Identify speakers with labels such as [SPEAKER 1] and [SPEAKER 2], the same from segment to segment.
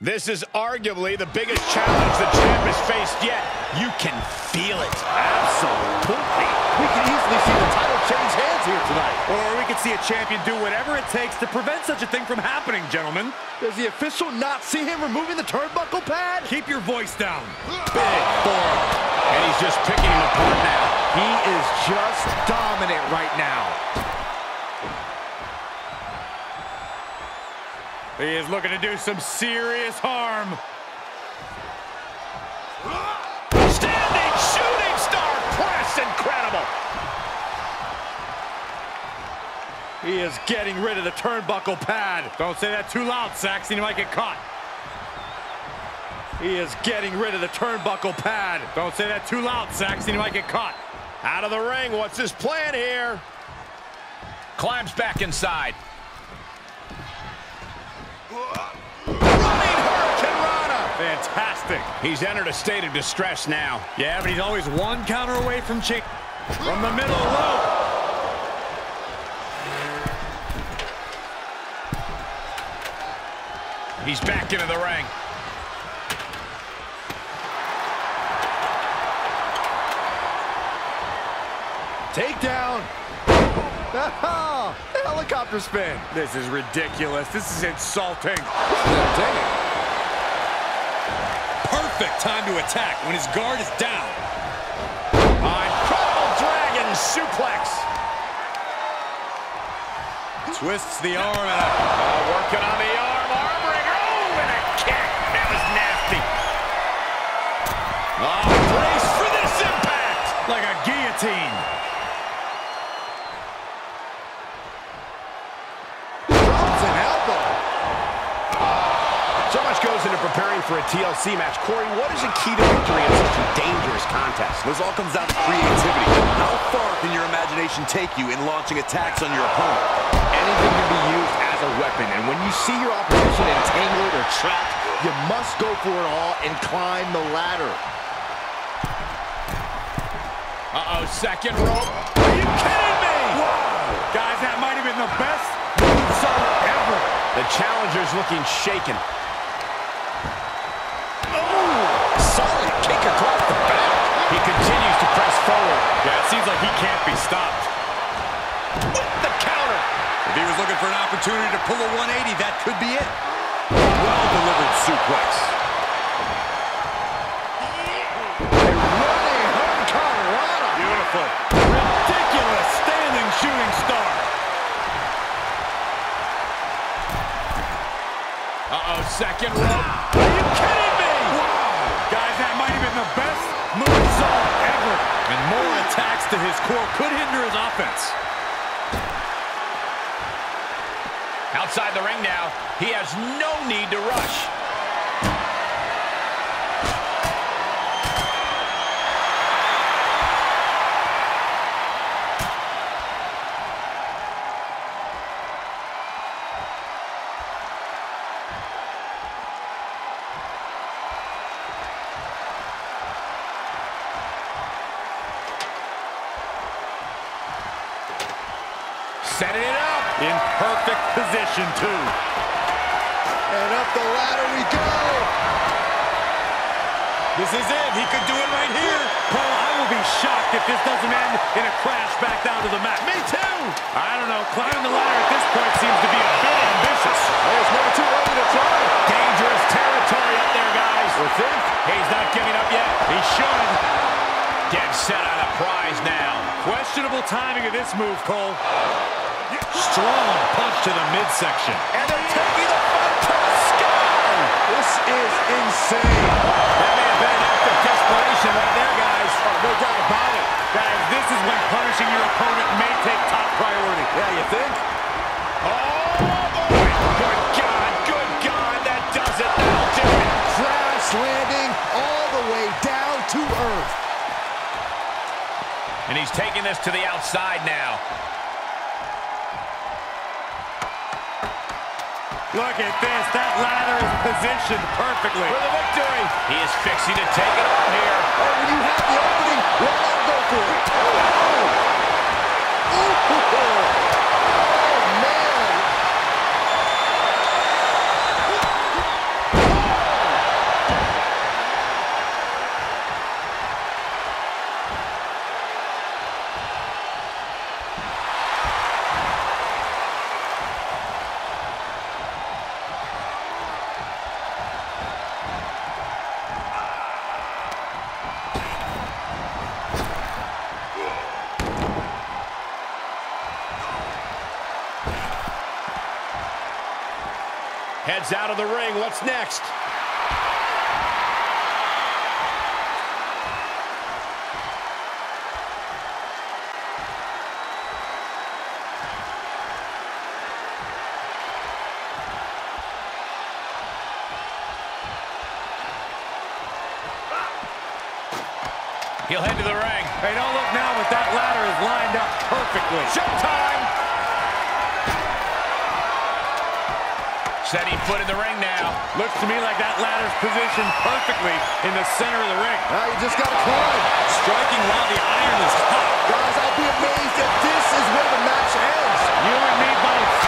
[SPEAKER 1] This is arguably the biggest challenge the champ has faced yet. You can feel it.
[SPEAKER 2] Absolutely. We can easily see the title change hands here tonight.
[SPEAKER 3] Or we could see a champion do whatever it takes to prevent such a thing from happening, gentlemen.
[SPEAKER 2] Does the official not see him removing the turnbuckle pad?
[SPEAKER 3] Keep your voice down.
[SPEAKER 2] Big forearm.
[SPEAKER 1] And he's just picking him apart now.
[SPEAKER 2] He is just dominant right now.
[SPEAKER 3] He is looking to do some serious harm.
[SPEAKER 1] Standing shooting star press. Incredible.
[SPEAKER 3] He is getting rid of the turnbuckle pad. Don't say that too loud, Saxton. You might get caught. He is getting rid of the turnbuckle pad. Don't say that too loud, Saxton. You might get caught.
[SPEAKER 1] Out of the ring. What's his plan here? Climbs back inside. Running Hurricanrana.
[SPEAKER 3] Fantastic.
[SPEAKER 1] He's entered a state of distress now.
[SPEAKER 3] Yeah, but he's always one counter away from change. From the middle rope.
[SPEAKER 1] He's back into the ring.
[SPEAKER 2] Takedown. Helicopter spin.
[SPEAKER 3] This is ridiculous. This is insulting. Perfect time to attack when his guard is down.
[SPEAKER 1] Incredible Dragon suplex.
[SPEAKER 3] Twists the arm out.
[SPEAKER 1] Oh, working on the arm. Arm. Oh, and a kick. That was nasty. Oh, into preparing for a TLC match. Corey, what is a key to victory in such a dangerous contest?
[SPEAKER 4] This all comes down to creativity. How far can your imagination take you in launching attacks on your opponent?
[SPEAKER 2] Anything can be used as a weapon, and when you see your opposition entangled or trapped, you must go for it all and climb the ladder.
[SPEAKER 1] Uh-oh, second rope. Are you kidding me?
[SPEAKER 3] Guys, that might have been the best moonsault ever.
[SPEAKER 1] The challenger's looking shaken. Forward.
[SPEAKER 3] Yeah, it seems like he can't be stopped.
[SPEAKER 1] With the counter.
[SPEAKER 3] If he was looking for an opportunity to pull a 180, that could be it. Well-delivered suplex.
[SPEAKER 2] A running Hurricane Rana.
[SPEAKER 3] Beautiful. Ridiculous standing shooting star.
[SPEAKER 1] Uh-oh, second rope. Are you kidding me? Wow.
[SPEAKER 3] Guys, that might have been the best moonsault ever. And more attacks to his core could hinder his offense.
[SPEAKER 1] Outside the ring now, he has no need to rush. Dead set on a prize now.
[SPEAKER 3] Questionable timing of this move, Cole. Strong punch to the midsection.
[SPEAKER 2] And they're taking the fight to the sky. This is insane.
[SPEAKER 1] That may have been an act of desperation right there, guys.
[SPEAKER 2] Oh, no doubt about it.
[SPEAKER 3] Guys, this is when punishing your opponent may take top priority.
[SPEAKER 2] Yeah, you think?
[SPEAKER 1] Oh, boy. God, good God, that does it. That'll.
[SPEAKER 2] Crash landing all the way down to earth.
[SPEAKER 1] And he's taking this to the outside now.
[SPEAKER 3] Look at this. That ladder is positioned perfectly.
[SPEAKER 1] For the victory. He is fixing to take it on here.
[SPEAKER 2] And when you have the opening, why not go for it? Oh, Oh,
[SPEAKER 1] He'll head to the ring.
[SPEAKER 3] Hey, don't look now, but that ladder is lined up perfectly.
[SPEAKER 1] Showtime! Setting foot in the ring now.
[SPEAKER 3] Looks to me like that ladder's positioned perfectly in the center of the ring.
[SPEAKER 2] Now you just gotta climb.
[SPEAKER 3] Striking while the iron is hot.
[SPEAKER 2] Guys, I'll be amazed if this is where the match ends.
[SPEAKER 3] You and me both.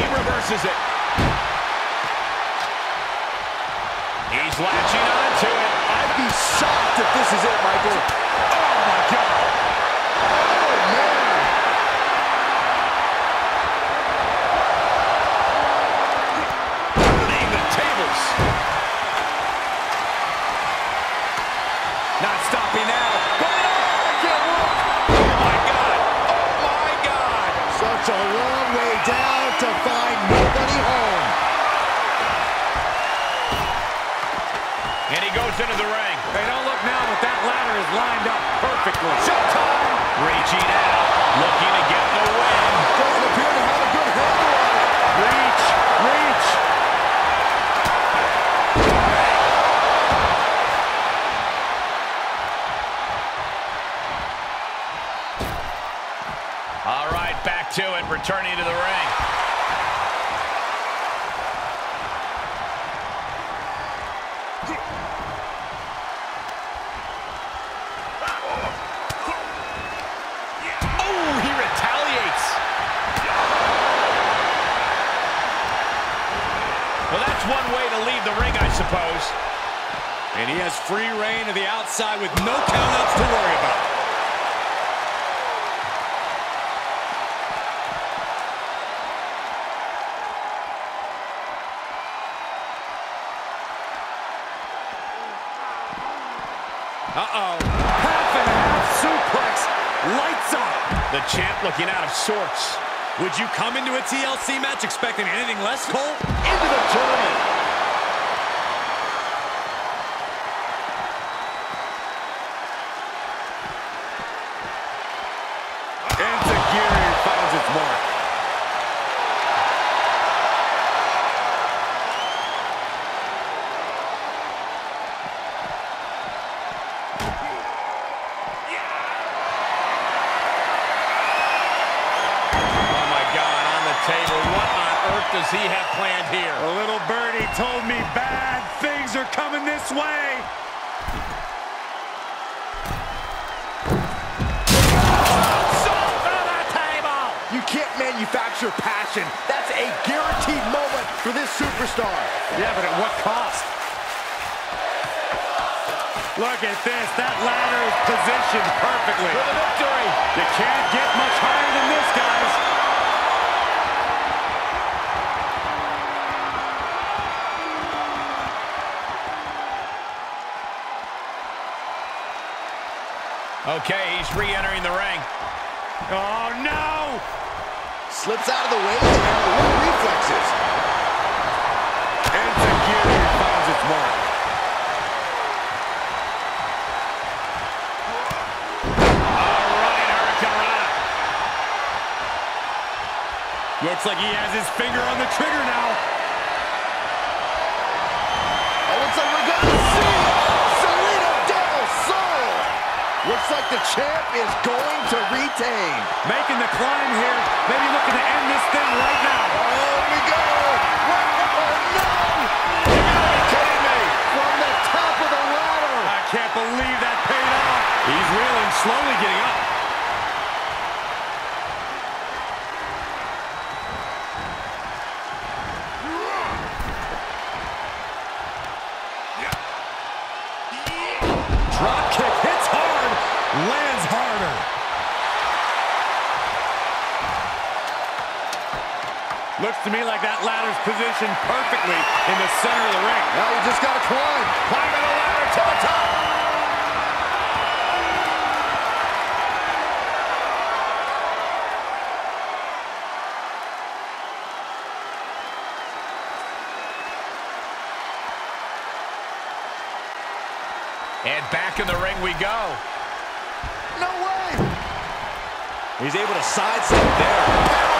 [SPEAKER 1] He reverses it. Latching onto it.
[SPEAKER 2] I'd be shocked if this is it, Michael.
[SPEAKER 1] Oh, my God.
[SPEAKER 3] Lined up perfectly.
[SPEAKER 1] Showtime. Reaching out. Looking to get the win.
[SPEAKER 2] Doesn't appear to have a good handle on it.
[SPEAKER 3] Reach, reach.
[SPEAKER 1] All right, back to it. Returning to the ring. Oh, he retaliates. Well, that's one way to leave the ring, I suppose.
[SPEAKER 3] And he has free reign to the outside with no countouts to worry about. Uh-oh. Half and half suplex. Lights up.
[SPEAKER 1] The champ looking out of sorts.
[SPEAKER 3] Would you come into a TLC match expecting anything less, Cole?
[SPEAKER 2] Into the tournament.
[SPEAKER 3] Enziguri finds its mark. Positioned perfectly.
[SPEAKER 1] For the victory!
[SPEAKER 3] You can't get much higher than this, guys.
[SPEAKER 1] Okay, he's re-entering the ring.
[SPEAKER 3] Oh, no!
[SPEAKER 2] Slips out of the way and what reflexes.
[SPEAKER 3] And Enziguri finds its mark. Looks like he has his finger on the trigger now.
[SPEAKER 2] Oh, looks like we're gonna see Salida Del Sol. Looks like the champ is going to retain.
[SPEAKER 3] Making the climb here. Maybe looking to end this thing right now.
[SPEAKER 2] Oh, we go. Oh, no. You gotta be kidding me. From the top of the ladder.
[SPEAKER 3] I can't believe that paid off. He's reeling, slowly getting up. positioned perfectly in the center of the ring.
[SPEAKER 2] Now you just got to climb.
[SPEAKER 1] Climbing the ladder to the top. And back in the ring we go.
[SPEAKER 2] No way!
[SPEAKER 4] He's able to sidestep there.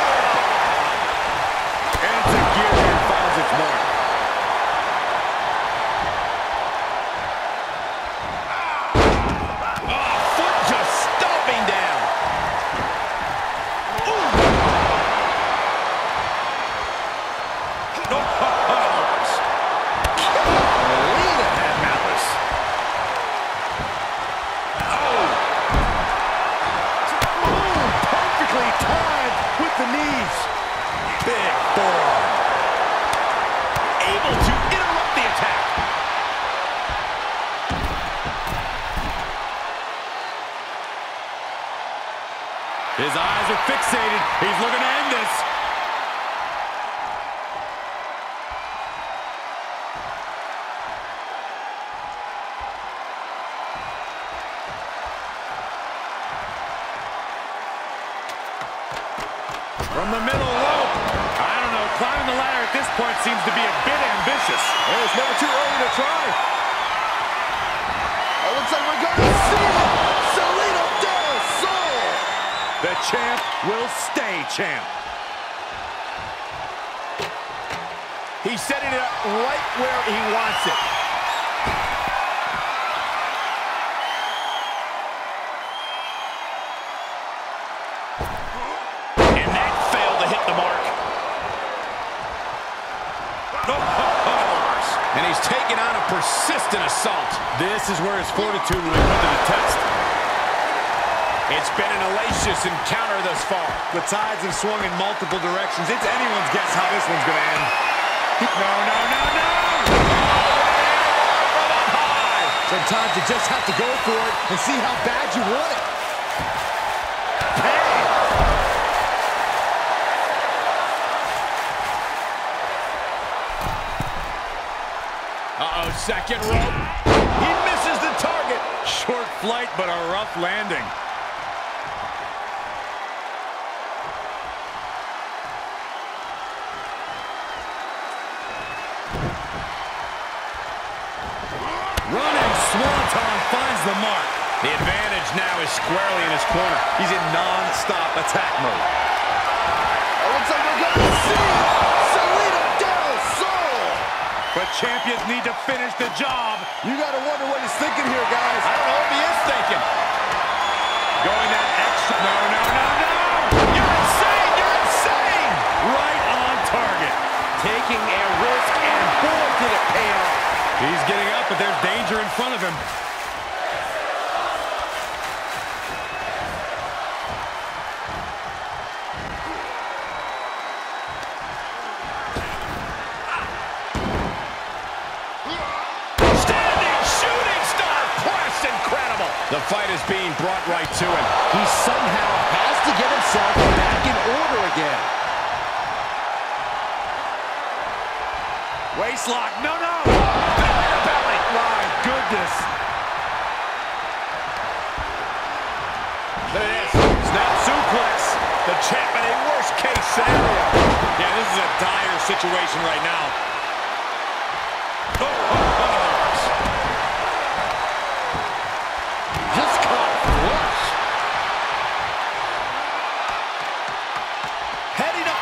[SPEAKER 3] Fixated. He's looking to end this. From the middle rope. I don't know. Climbing the ladder at this point seems to be a bit ambitious.
[SPEAKER 2] Well, it's never too early to try. Oh, looks like we're going to see it. Salida Del Sol.
[SPEAKER 3] The champ will stay champ.
[SPEAKER 1] He's setting it up right where he wants it. And that failed to hit the mark. And he's taking on a persistent assault.
[SPEAKER 3] This is where his fortitude will be put to the test.
[SPEAKER 1] It's been an hellacious encounter thus far.
[SPEAKER 3] The tides have swung in multiple directions. It's anyone's guess how this one's going to end. No, no, no, no!
[SPEAKER 2] Sometimes you just have to go for it and see how bad you want it.
[SPEAKER 1] Uh-oh, second rope. He misses the target.
[SPEAKER 3] Short flight, but a rough landing. Swanton finds the mark.
[SPEAKER 1] The advantage now is squarely in his corner.
[SPEAKER 4] He's in non-stop attack mode.
[SPEAKER 2] Oh, looks like we're going to see it. Salida Del Sol.
[SPEAKER 3] But champions need to finish the job.
[SPEAKER 2] You got to wonder what he's thinking here, guys.
[SPEAKER 1] I don't know if he is thinking.
[SPEAKER 3] Going that extra. No, no, no, no!
[SPEAKER 1] You're insane! You're insane!
[SPEAKER 3] Right on target.
[SPEAKER 2] Taking a risk, and boy, did it pay off.
[SPEAKER 3] He's getting up, but there's danger in front of him.
[SPEAKER 1] The fight is being brought right to him.
[SPEAKER 2] He somehow has to get himself back in order again.
[SPEAKER 3] Waistlock. No, no!
[SPEAKER 1] At this. Snap suplex. The champ in a worst case scenario.
[SPEAKER 3] Yeah, this is a dire situation right now.
[SPEAKER 1] Oh, oh, oh,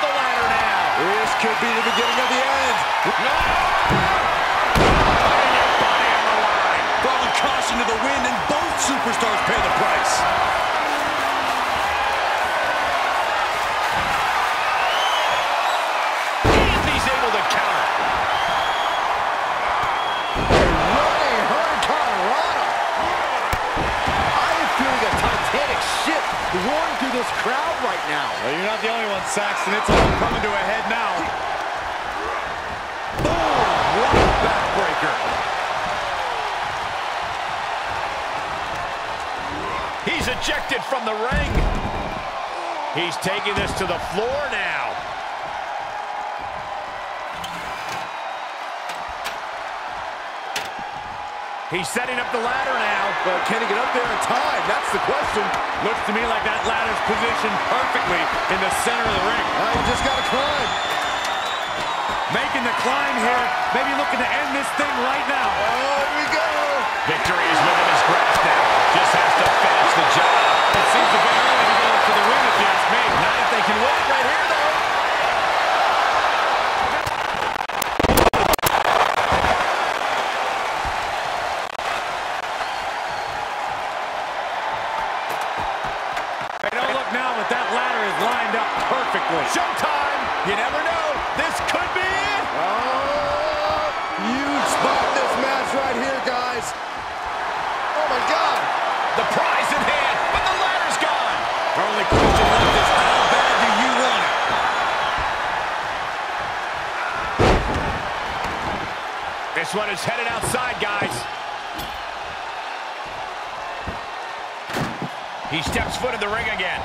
[SPEAKER 1] ladder now.
[SPEAKER 2] This could be the beginning of the end.
[SPEAKER 1] No! Putting your body on the line.
[SPEAKER 4] Throwing caution to the wind, and both superstars pay the price.
[SPEAKER 1] And he's able to counter.
[SPEAKER 2] Running Hurricanrana. I am feeling a titanic ship roaring through this crowd right now.
[SPEAKER 3] Well, you're not the only one, Saxton. It's all coming to a head now.
[SPEAKER 1] Boom! Right backbreaker. He's ejected from the ring. He's taking this to the floor now. He's setting up the ladder now.
[SPEAKER 2] But can he get up there in time? That's the question.
[SPEAKER 3] Looks to me like that ladder's positioned perfectly in the center of the ring.
[SPEAKER 2] Now you just got to climb.
[SPEAKER 3] Making the climb here, maybe looking to end this thing right now.
[SPEAKER 2] Oh, here we go.
[SPEAKER 1] Victory is within his grasp now. Just has to finish the job.
[SPEAKER 3] It seems a bit early to go for the win, if you ask me.
[SPEAKER 1] Not if they can win it right here, though.
[SPEAKER 3] Hey, don't look now, but that ladder is lined up perfectly.
[SPEAKER 1] Showtime. You never know. This could be it.
[SPEAKER 2] Oh, huge spot in this match right here, guys. Oh, my God.
[SPEAKER 1] The prize in hand, but the ladder's gone.
[SPEAKER 3] Our only question left is how bad do you want it?
[SPEAKER 1] This one is headed outside, guys. He steps foot in the ring again.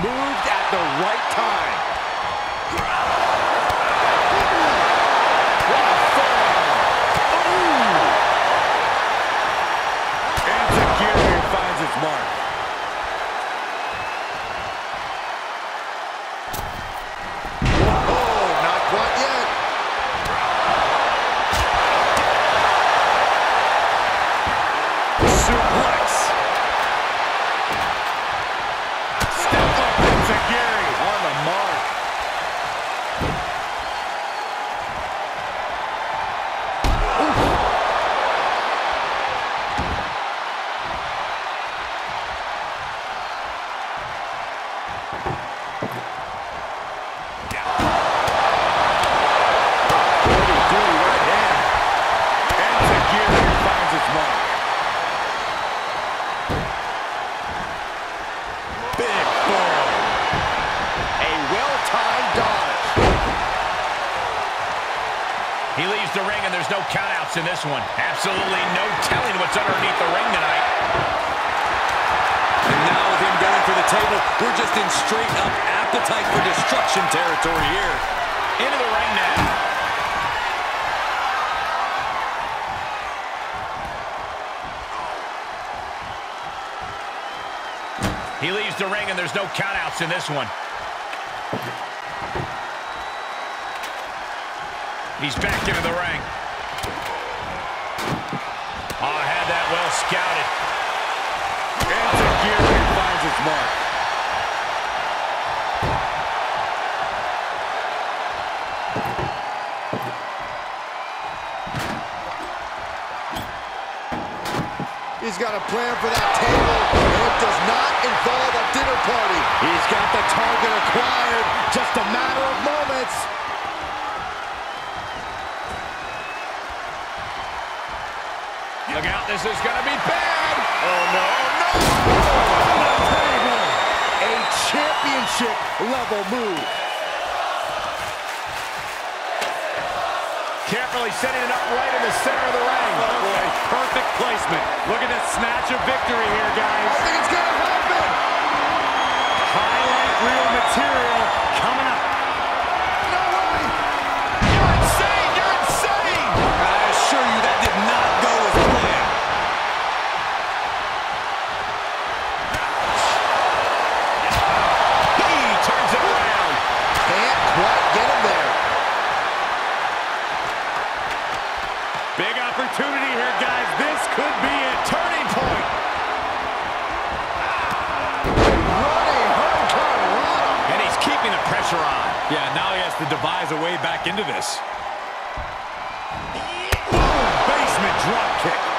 [SPEAKER 2] Moved at the right time.
[SPEAKER 1] This one. Absolutely no telling what's underneath the ring tonight.
[SPEAKER 4] And now with him going for the table, we're just in straight up appetite for destruction territory here.
[SPEAKER 1] Into the ring now. He leaves the ring, and there's no countouts in this one. He's back into the ring. Oh, I well scouted.
[SPEAKER 3] Enzuigiri finds its mark.
[SPEAKER 2] He's got a plan for that table. and It does not involve a dinner party. He's got the target acquired. Just a matter of moments.
[SPEAKER 1] This is going to be bad.
[SPEAKER 2] Oh, no, oh, no. A championship level move.
[SPEAKER 1] Can't really setting it up right in the center of the ring.
[SPEAKER 3] Oh, boy. Perfect placement. Look at that snatch of victory here, guys.
[SPEAKER 2] I think it's going to happen.
[SPEAKER 3] Highlight reel material coming up. To devise a way back into this. Basement drop kick.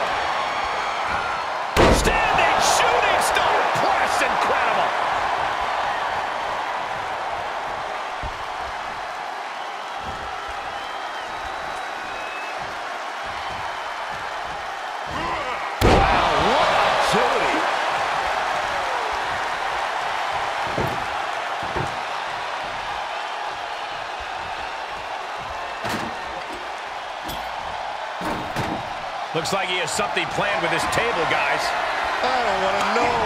[SPEAKER 1] Looks like he has something planned with his table, guys.
[SPEAKER 2] I don't want to know.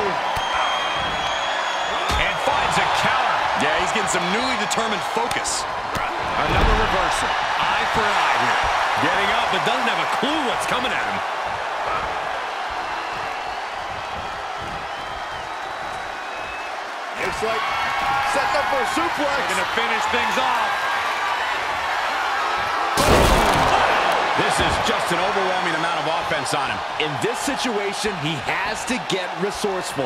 [SPEAKER 1] And finds a counter.
[SPEAKER 4] Yeah, he's getting some newly determined focus.
[SPEAKER 3] Another reversal. Eye for eye here. Getting up, but doesn't have a clue what's coming at him.
[SPEAKER 2] Looks like setting up for a suplex.
[SPEAKER 3] Gonna finish things off.
[SPEAKER 1] This is just an overwhelming amount of offense on him.
[SPEAKER 2] In this situation, he has to get resourceful.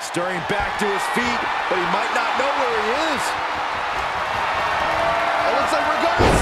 [SPEAKER 2] Stirring back to his feet, but he might not know where he is. It looks like we're going.